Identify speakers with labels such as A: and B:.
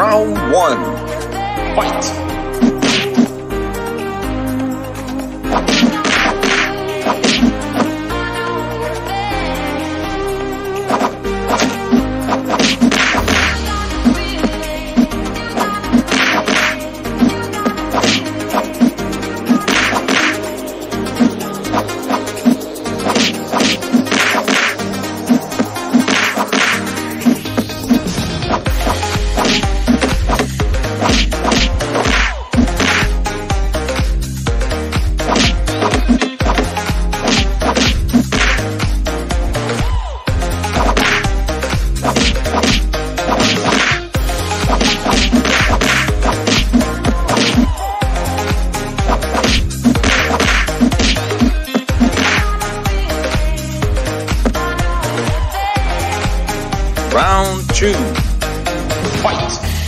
A: Round one. Fight! Round two. Fight!